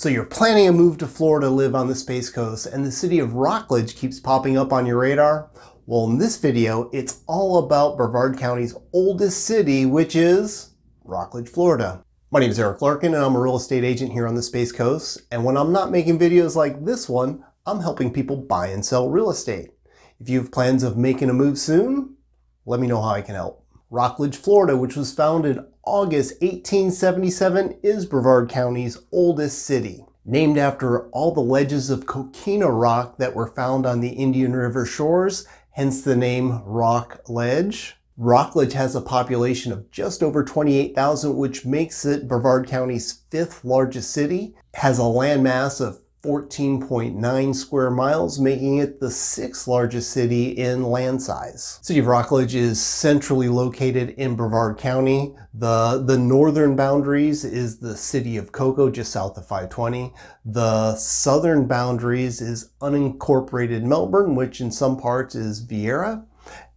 So you're planning a move to Florida to live on the Space Coast and the city of Rockledge keeps popping up on your radar? Well, in this video, it's all about Brevard County's oldest city, which is Rockledge, Florida. My name is Eric Larkin and I'm a real estate agent here on the Space Coast. And when I'm not making videos like this one, I'm helping people buy and sell real estate. If you have plans of making a move soon, let me know how I can help. Rockledge, Florida, which was founded August 1877, is Brevard County's oldest city. Named after all the ledges of coquina rock that were found on the Indian River shores, hence the name Rock Ledge. Rockledge has a population of just over 28,000, which makes it Brevard County's fifth largest city, has a landmass of 14.9 square miles, making it the sixth largest city in land size. City of Rockledge is centrally located in Brevard County. The, the northern boundaries is the city of Cocoa, just south of 520. The southern boundaries is unincorporated Melbourne, which in some parts is Viera.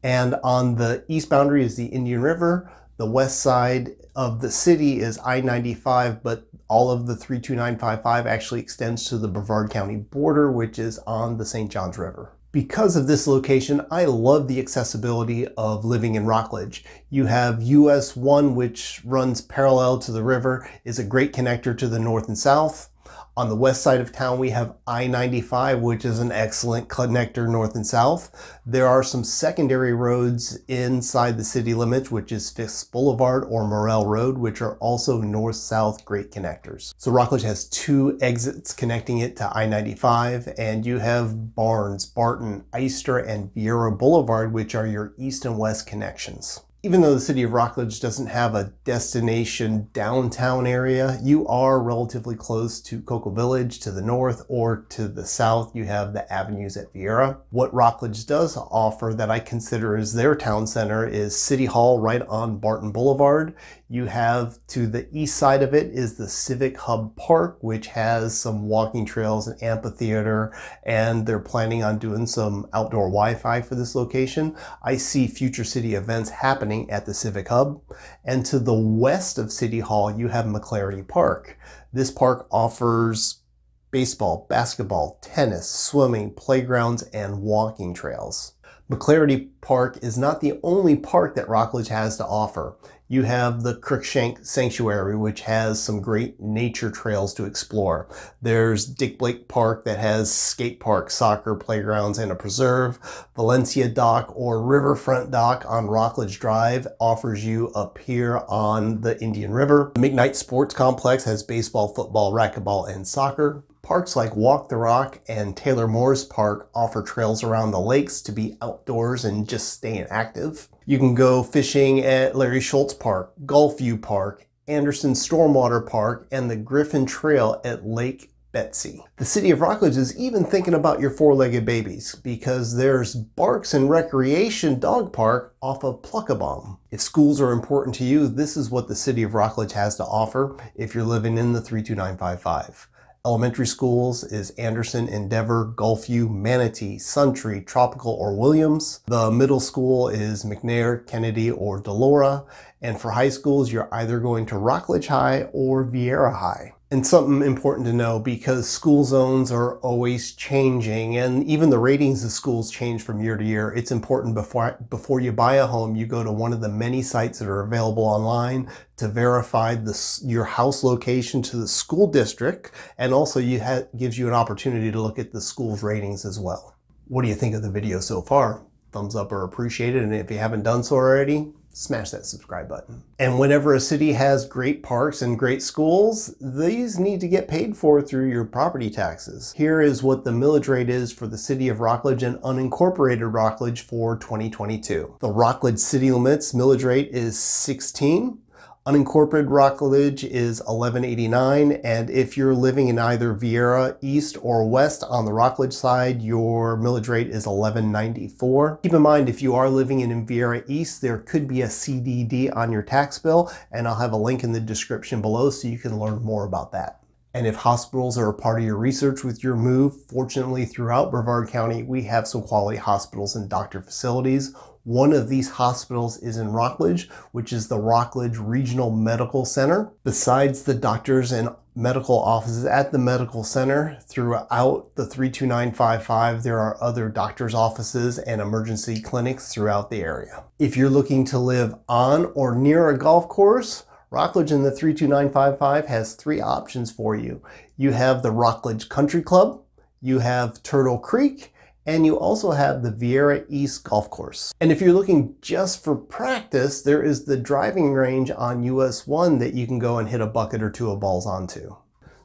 And on the east boundary is the Indian River. The west side of the city is I-95, but all of the 32955 actually extends to the Brevard County border, which is on the St. Johns River. Because of this location, I love the accessibility of living in Rockledge. You have US 1, which runs parallel to the river, is a great connector to the north and south. On the west side of town, we have I-95, which is an excellent connector north and south. There are some secondary roads inside the city limits, which is Fisk Boulevard or Murrell Road, which are also north-south great connectors. So Rockledge has two exits connecting it to I-95, and you have Barnes, Barton, Eyster, and Viera Boulevard, which are your east and west connections even though the city of Rockledge doesn't have a destination downtown area, you are relatively close to Cocoa Village to the north or to the south. You have the avenues at Viera. What Rockledge does offer that I consider as their town center is City Hall right on Barton Boulevard. You have to the east side of it is the Civic Hub Park, which has some walking trails and amphitheater, and they're planning on doing some outdoor Wi-Fi for this location. I see future city events happening at the Civic Hub. And to the west of City Hall, you have McLarty Park. This park offers baseball, basketball, tennis, swimming, playgrounds, and walking trails. McLarty Park is not the only park that Rockledge has to offer. You have the Cruickshank Sanctuary, which has some great nature trails to explore. There's Dick Blake Park that has skate park, soccer playgrounds, and a preserve. Valencia Dock or Riverfront Dock on Rockledge Drive offers you a pier on the Indian River. The McKnight Sports Complex has baseball, football, racquetball, and soccer. Parks like Walk the Rock and Taylor Moore's Park offer trails around the lakes to be outdoors and just staying active. You can go fishing at Larry Schultz Park, Golfview Park, Anderson Stormwater Park, and the Griffin Trail at Lake Betsy. The city of Rockledge is even thinking about your four-legged babies because there's Barks and Recreation Dog Park off of Pluckebaum. If schools are important to you, this is what the city of Rockledge has to offer if you're living in the 32955. Elementary schools is Anderson, Endeavor, Golfview, Manatee, Suntree, Tropical, or Williams. The middle school is McNair, Kennedy, or DeLaura. And for high schools, you're either going to Rockledge High or Viera High. And something important to know because school zones are always changing and even the ratings of schools change from year to year. It's important before, before you buy a home, you go to one of the many sites that are available online to verify your house location to the school district. And also you gives you an opportunity to look at the school's ratings as well. What do you think of the video so far? Thumbs up are appreciated. And if you haven't done so already, smash that subscribe button. And whenever a city has great parks and great schools, these need to get paid for through your property taxes. Here is what the millage rate is for the city of Rockledge and unincorporated Rockledge for 2022. The Rockledge city limits millage rate is 16. Unincorporated Rockledge is 1189, and if you're living in either Viera East or West on the Rockledge side, your millage rate is 1194. Keep in mind, if you are living in Viera East, there could be a CDD on your tax bill, and I'll have a link in the description below so you can learn more about that. And if hospitals are a part of your research with your move, fortunately throughout Brevard County, we have some quality hospitals and doctor facilities. One of these hospitals is in Rockledge, which is the Rockledge Regional Medical Center. Besides the doctors and medical offices at the medical center throughout the 32955. There are other doctor's offices and emergency clinics throughout the area. If you're looking to live on or near a golf course, Rockledge in the 32955 has three options for you. You have the Rockledge Country Club, you have Turtle Creek, and you also have the Viera East Golf Course. And if you're looking just for practice, there is the driving range on US 1 that you can go and hit a bucket or two of balls onto.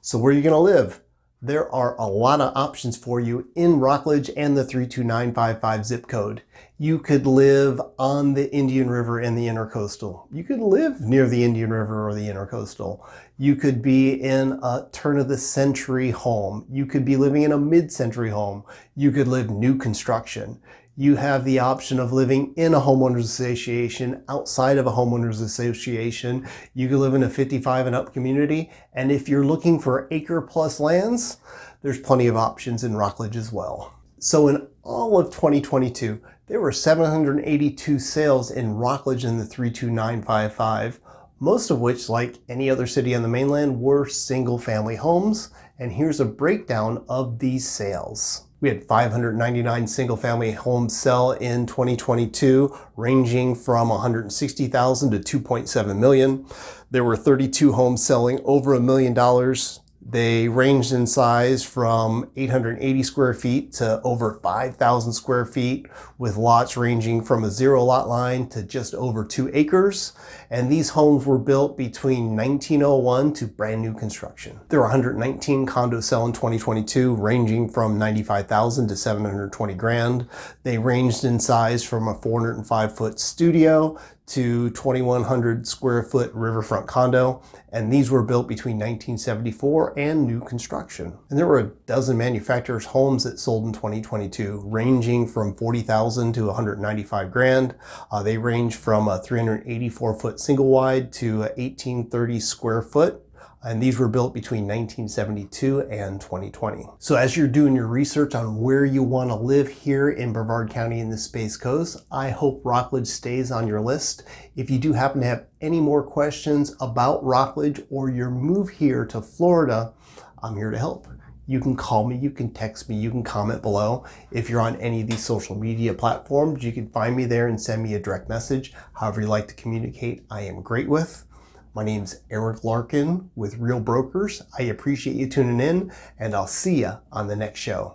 So where are you gonna live? There are a lot of options for you in Rockledge and the 32955 zip code. You could live on the Indian River and the Intercoastal. You could live near the Indian River or the Intercoastal. You could be in a turn of the century home. You could be living in a mid-century home. You could live new construction you have the option of living in a homeowners association, outside of a homeowners association. You can live in a 55 and up community. And if you're looking for acre plus lands, there's plenty of options in Rockledge as well. So in all of 2022, there were 782 sales in Rockledge in the 32955, most of which, like any other city on the mainland, were single family homes. And here's a breakdown of these sales. We had 599 single family homes sell in 2022, ranging from 160,000 to 2.7 million. There were 32 homes selling over a million dollars they ranged in size from 880 square feet to over 5,000 square feet, with lots ranging from a zero lot line to just over two acres. And these homes were built between 1901 to brand new construction. There were 119 condos sell in 2022, ranging from 95,000 to 720 grand. They ranged in size from a 405 foot studio to 2100 square foot riverfront condo and these were built between 1974 and new construction. And there were a dozen manufacturers homes that sold in 2022 ranging from 40,000 to 195 grand. Uh, they range from a 384 foot single wide to 1830 square foot and these were built between 1972 and 2020. So as you're doing your research on where you want to live here in Brevard County in the Space Coast, I hope Rockledge stays on your list. If you do happen to have any more questions about Rockledge or your move here to Florida, I'm here to help. You can call me, you can text me, you can comment below. If you're on any of these social media platforms, you can find me there and send me a direct message. However you like to communicate, I am great with. My name's Eric Larkin with Real Brokers. I appreciate you tuning in, and I'll see you on the next show.